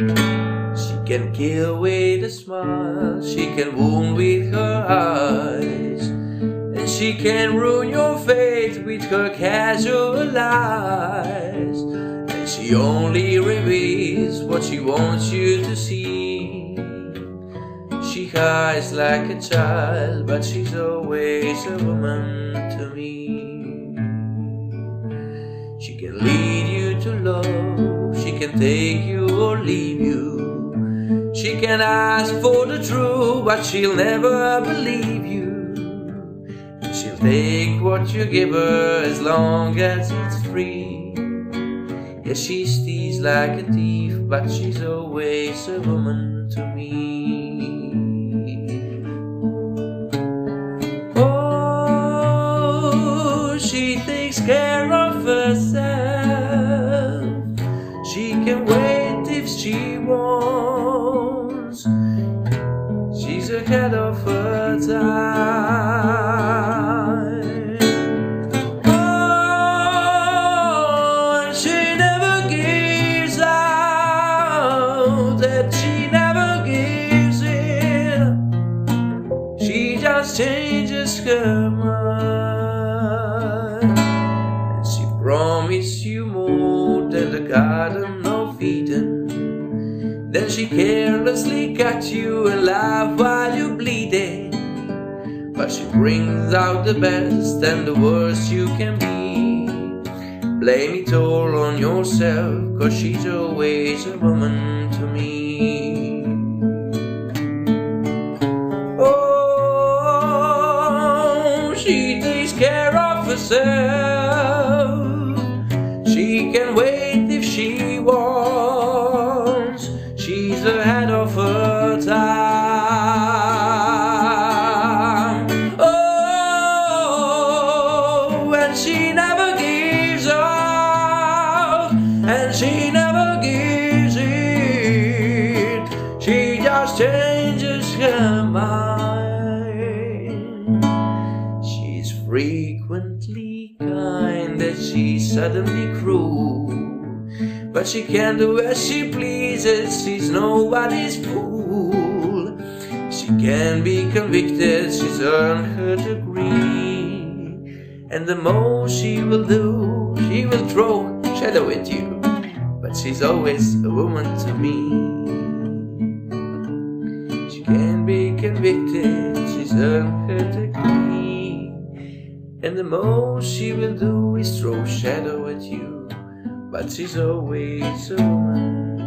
She can kill with a smile, she can wound with her eyes, and she can ruin your faith with her casual lies. And she only reveals what she wants you to see. She hides like a child, but she's always a woman to me. She can lead you to love, she can take you or leave you. She can ask for the truth, but she'll never believe you. And she'll take what you give her as long as it's free. Yeah, she steals like a thief, but she's always a woman to me. Ahead of her time. Oh, and she never gives out, and she never gives in. She just changes her mind. And she promised you more than the Garden of Eden. Then she carelessly cut you and laugh while you're bleeding. But she brings out the best and the worst you can be. Blame it all on yourself, cause she's always a woman to me. Oh, she takes care of herself. She can wait and she never gives up, and she never gives in. She just changes her mind. She's frequently kind, and she's suddenly cruel. But she can do as she pleases, she's nobody's fool. She can be convicted, she's earned her degree. And the most she will do, she will throw shadow at you. But she's always a woman to me. She can be convicted, she's earned her degree. And the most she will do is throw shadow at you. But she's always a woman